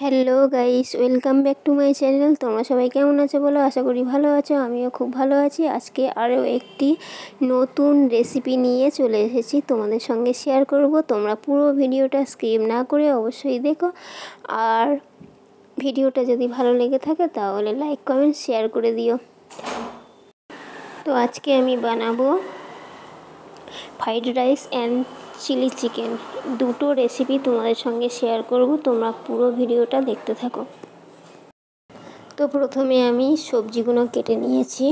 Hello guys welcome back to my channel তোমরা সবাই কেমন আছো বলো? আশা করি ভালো আছো, আমিও খুব ভালো আছি। আজকে আরও একটি নতুন রেসিপি নিয়ে চলে এসেছি তোমাদের সঙ্গে শেয়ার করব। তোমরা পুরো ভিডিওটা স্কিপ না করে অবশ্যই দেখো। আর ভিডিওটা যদি ভালো লেগে থাকে, তাহলে লাইক কমেন্ট শেয়ার করে দিও। তো আজকে আমি বানাবো fried rice and chilli chicken. দুটো রেসিপি তোমাদের সঙ্গে শেয়ার করব, তোমরা পুরো ভিডিওটা দেখতে থাকো। তো প্রথমে আমি সবজিগুলো কেটে নিয়েছি।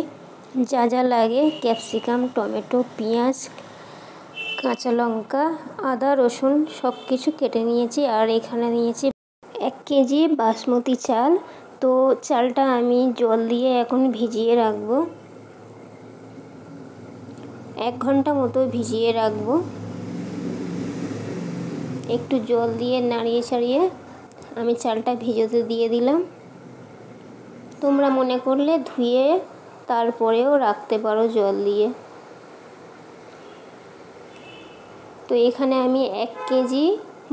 যা যা লাগে ক্যাপসিকাম টমেটো, পেঁয়াজ, কাঁচা লঙ্কা, আদা, রসুন সব কিছু কেটে নিয়েছি। আর এখানে নিয়েছি এক কেজি বাসমতি চাল। তো চালটা আমি জল দিয়ে এখন ভিজিয়ে রাখব। এক ঘণ্টা মতো ভিজিয়ে রাখব। একটু জল দিয়ে নাড়িয়ে ছাড়িয়ে আমি চালটা ভিজোতে দিয়ে দিলাম। তোমরা মনে করলে ধুয়ে তারপরেও রাখতে পারো জল দিয়ে। তো এখানে আমি এক কেজি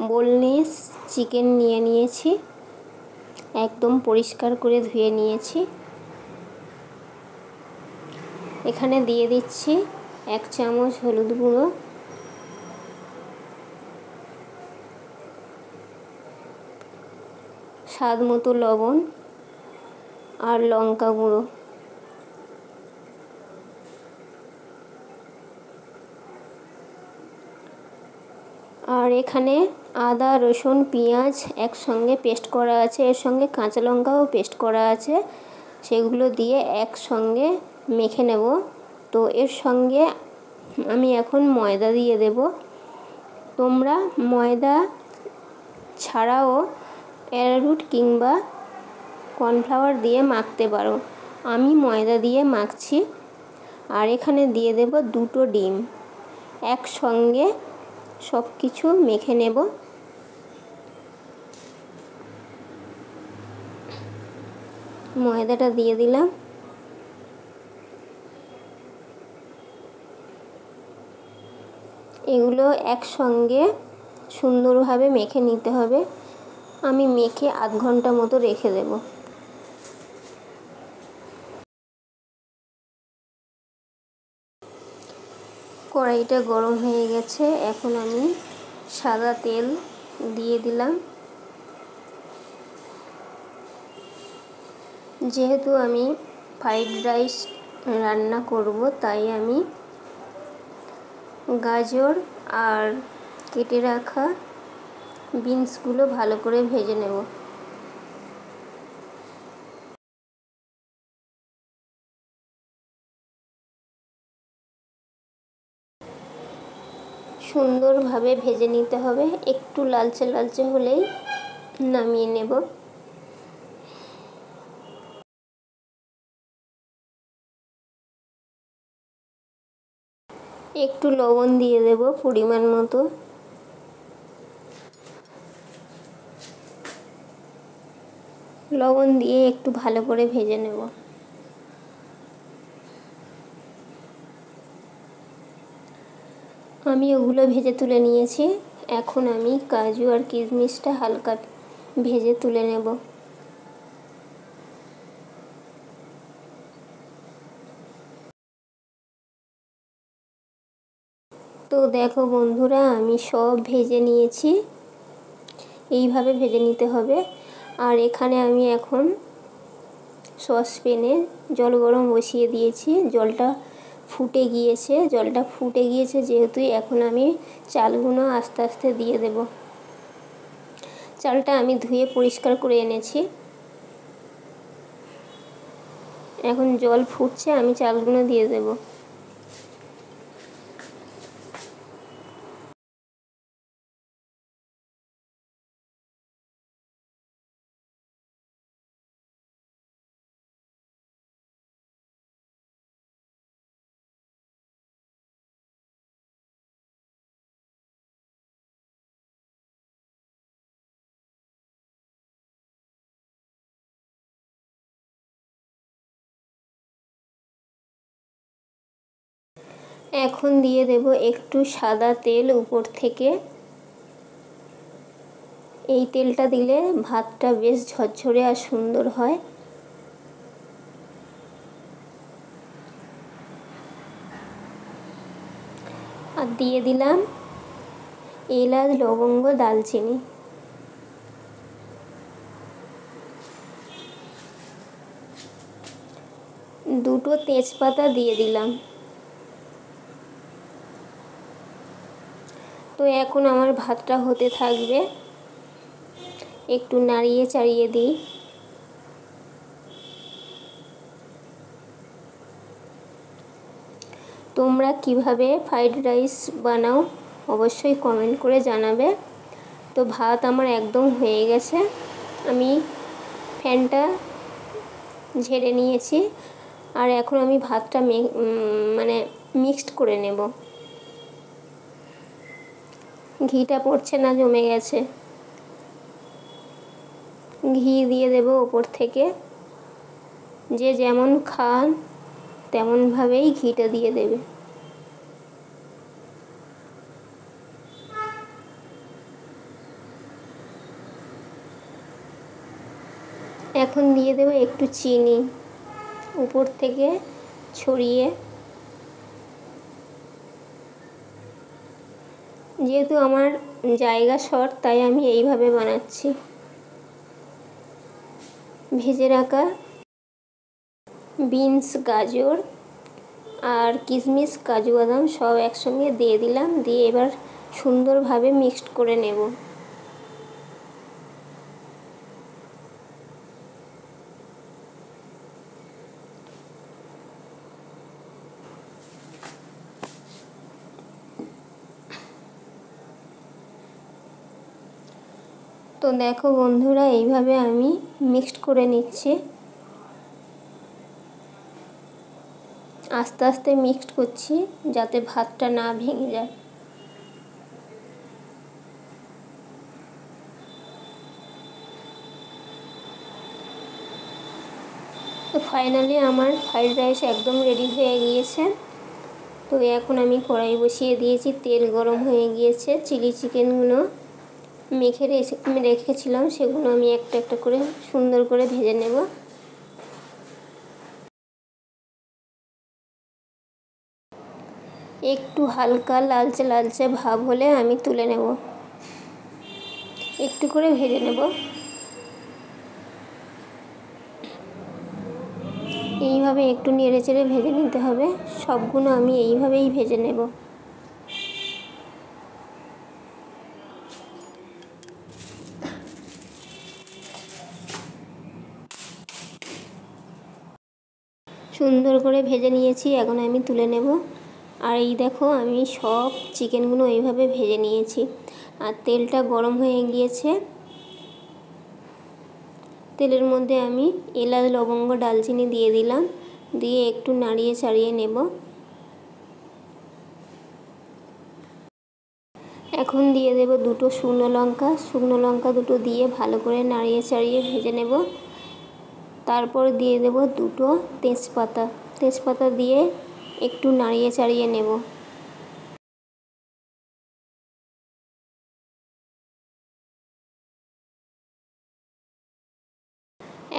বোলনেস চিকেন নিয়ে নিয়েছি। একদম পরিষ্কার করে ধুয়ে নিয়েছি। এখানে দিয়ে দিচ্ছি এক চামচ হলুদ গুঁড়ো। স্বাদ মতো লবণ আর লঙ্কা গুঁড়ো। আর এখানে আদা, রসুন, পেঁয়াজ একসঙ্গে পেস্ট করা আছে। এর সঙ্গে কাঁচা লঙ্কাও পেস্ট করা আছে। সেগুলো দিয়ে একসঙ্গে মেখে নেব। তো এর সঙ্গে আমি এখন ময়দা দিয়ে দেব। তোমরা ময়দা ছাড়াও অ্যারারুট কিংবা কর্নফ্লাওয়ার দিয়ে মাখতে পারো। আমি ময়দা দিয়ে মাখছি আর এখানে দিয়ে দেব দুটো ডিম। একসঙ্গে সব কিছু মেখে নেব। ময়দাটা দিয়ে দিলাম। এগুলো একসঙ্গে সুন্দরভাবে মেখে নিতে হবে। আমি মেখে আধ ঘণ্টা মতো রেখে দেব। কড়াইটা গরম হয়ে গেছে, এখন আমি সাদা তেল দিয়ে দিলাম। যেহেতু আমি ফ্রাইড রাইস রান্না করব, তাই আমি গাজর আর কেটে রাখা বিনসগুলো ভালো করে ভেজে নেব। সুন্দরভাবে ভেজে নিতে হবে। একটু লালচে লালচে হলেই নামিয়ে নেব। একটু লবণ দিয়ে দেব পরিমাণ মতো। লবণ দিয়ে একটু ভালো করে ভেজে নেব। আমি ওগুলো ভেজে তুলে নিয়েছি। এখন আমি কাজু আর কিশমিশটা হালকা ভেজে তুলে নেব। তো দেখো বন্ধুরা, আমি সব ভেজে নিয়েছি। এইভাবে ভেজে নিতে হবে। আর এখানে আমি এখন সসপ্যানে জল গরম বসিয়ে দিয়েছি। জলটা ফুটে গিয়েছে। জলটা ফুটে গিয়েছে যেহেতু এখন আমি চালগুলো আস্তে আস্তে দিয়ে দেব। চালটা আমি ধুয়ে পরিষ্কার করে এনেছি। এখন জল ফুটছে, আমি চালগুলো দিয়ে দেবো। এখন দিয়ে দেব একটু সাদা তেল উপর থেকে। এই তেলটা দিলে ভাতটা বেশ ঝরঝরে আর সুন্দর হয়। আর দিয়ে দিলাম এলাচ, লবঙ্গ দালচিনি দুটো তেজপাতা দিয়ে দিলাম। তো এখন আমার ভাতটা হতে থাকবে। একটু নাড়িয়ে চাড়িয়ে দিই। তোমরা কীভাবে ফ্রাইড রাইস বানাও অবশ্যই কমেন্ট করে জানাবে। তো ভাত আমার একদম হয়ে গেছে। আমি ফ্যানটা ঝেড়ে নিয়েছি। আর এখন আমি ভাতটা মানে মিক্সড করে নেব। ঘিটা পড়ছে না, জমে গেছে। ঘি দিয়ে দেব ওপর থেকে। যে যেমন খান, তেমনভাবেই ঘিটা দিয়ে দেবে। এখন দিয়ে দেবো একটু চিনি। উপর থেকে ছড়িয়ে যেহেতু আমার জায়গা শর্ট, তাই আমি এইভাবে বানাচ্ছি। ভেজে রাখা বিনস, গাজর আর কিশমিশ কাজু বাদাম সব একসঙ্গে দিয়ে দিলাম। দিয়ে এবার সুন্দরভাবে মিক্সড করে নেব। তো দেখো বন্ধুরা, এইভাবে আমি মিক্সড করে নিচ্ছি। আস্তে আস্তে মিক্সড করছি যাতে ভাতটা না ভেঙে যায়। তো ফাইনালি আমার ফ্রাইড রাইস একদম রেডি হয়ে গিয়েছে। তো এখন আমি কড়াই বসিয়ে দিয়েছি, তেল গরম হয়ে গিয়েছে চিলি চিকেনগুলো মেখে রেখেছিলাম, সেগুলো আমি একটা একটা করে সুন্দর করে ভেজে নেব। একটু হালকা লালচে লালচে ভাব হলে আমি তুলে নেব। একটু করে ভেজে নেব। এইভাবে একটু নেড়ে চেড়ে ভেজে নিতে হবে। সবগুলো আমি এইভাবেই ভেজে নেব। সুন্দর করে ভেজে নিয়েছি, এখন আমি তুলে নেব। আর এই দেখো, আমি সব চিকেনগুলো এইভাবে ভেজে নিয়েছি। আর তেলটা গরম হয়ে গিয়েছে। তেলের মধ্যে আমি এলাচ, লবঙ্গ, ডালচিনি দিয়ে দিলাম। দিয়ে একটু নাড়িয়ে চাড়িয়ে নেব। এখন দিয়ে দেব দুটো শুকনো লঙ্কা। শুকনো লঙ্কা দুটো দিয়ে ভালো করে নাড়িয়ে চাড়িয়ে ভেজে নেব। তারপর দিয়ে দেব দুটো তেজপাতা। তেজপাতা দিয়ে একটু নাড়িয়ে চাড়িয়ে নেব।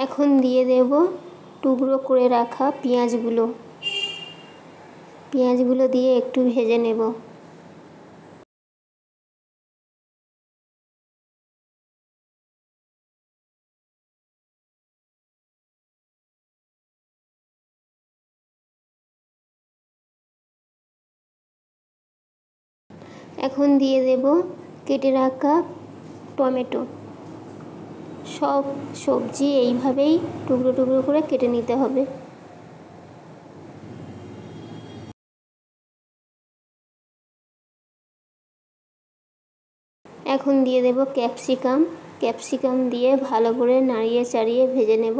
এখন দিয়ে দেব টুকরো করে রাখা পেঁয়াজগুলো। পেঁয়াজগুলো দিয়ে একটু ভেজে নেব। এখন দিয়ে দেব কেটে রাখা টমেটো। সব সবজি এইভাবেই টুকরো টুকরো করে কেটে নিতে হবে। এখন দিয়ে দেব ক্যাপসিকাম। ক্যাপসিকাম দিয়ে ভালো করে নাড়িয়ে চাড়িয়ে ভেজে নেব।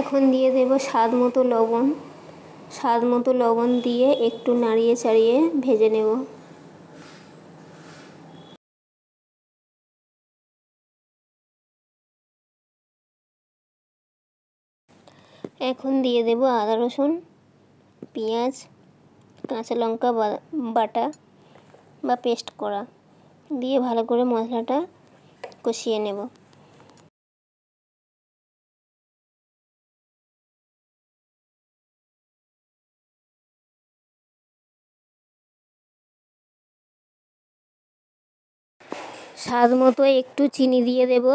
এখন দিয়ে দেব স্বাদ মতো লবণ। স্বাদ মতো লবণ দিয়ে একটু নাড়িয়ে চাড়িয়ে ভেজে নেব। এখন দিয়ে দেব আদা রসুন, পেঁয়াজ, কাঁচা লঙ্কা বাটা বা পেস্ট করা। দিয়ে ভালো করে মশলাটা কষিয়ে নেব। স্বাদ মতো একটু চিনি দিয়ে দেব।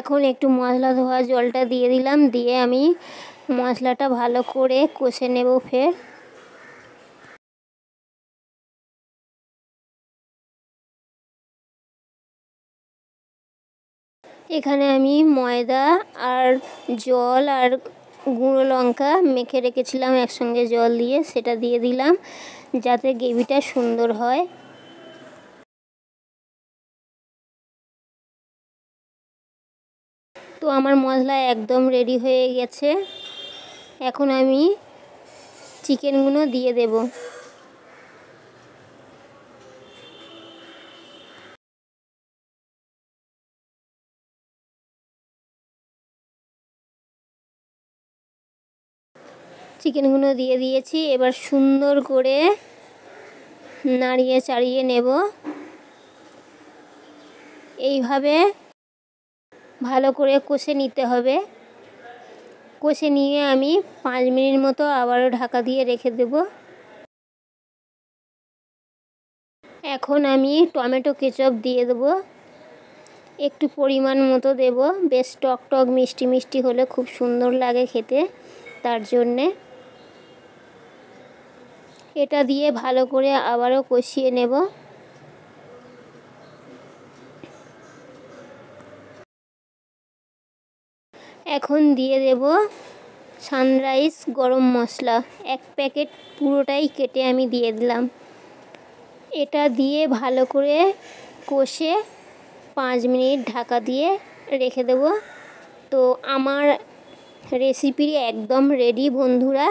এখন একটু মশলা ধোয়া জলটা দিয়ে দিলাম, দিয়ে আমি মশলাটা ভালো করে কষে নেব ফের। এখানে আমি ময়দা আর জল আর গুঁড়ো লঙ্কা মেখে রেখেছিলাম একসঙ্গে জল দিয়ে, সেটা দিয়ে দিলাম যাতে গ্রেভিটা সুন্দর হয়। তো আমার মশলা একদম রেডি হয়ে গেছে। এখন আমি চিকেনগুলো দিয়ে দেব। চিকেনগুলো দিয়ে দিয়েছি। এবার সুন্দর করে নাড়িয়ে চাড়িয়ে নেব। এইভাবে ভালো করে কষে নিতে হবে। কষে নিয়ে আমি পাঁচ মিনিট মতো আবারও ঢাকা দিয়ে রেখে দেব। এখন আমি টমেটো কেচপ দিয়ে দেব। একটু পরিমাণ মতো দেব। বেশ টক টক মিষ্টি মিষ্টি হলে খুব সুন্দর লাগে খেতে, তার জন্যে। এটা দিয়ে ভালো করে আবারও কষিয়ে নেব। এখন দিয়ে দেব সানরাইজ গরম মশলা। এক প্যাকেট পুরোটাই কেটে আমি দিয়ে দিলাম। এটা দিয়ে ভালো করে কষে পাঁচ মিনিট ঢাকা দিয়ে রেখে দেব। তো আমার রেসিপি একদম রেডি বন্ধুরা।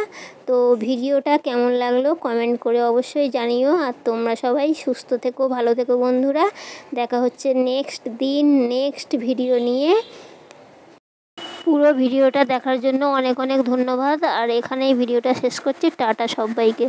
তো ভিডিওটা কেমন লাগল কমেন্ট করে অবশ্যই জানিও। আর তোমরা সবাই সুস্থ থেকো, ভালো থেকো বন্ধুরা। দেখা হচ্ছে নেক্সট দিন নেক্সট ভিডিও নিয়ে। পুরো ভিডিওটা দেখার জন্য অনেক অনেক ধন্যবাদ। আর এখানেই ভিডিওটা শেষ করছি। টাটা সবাইকে।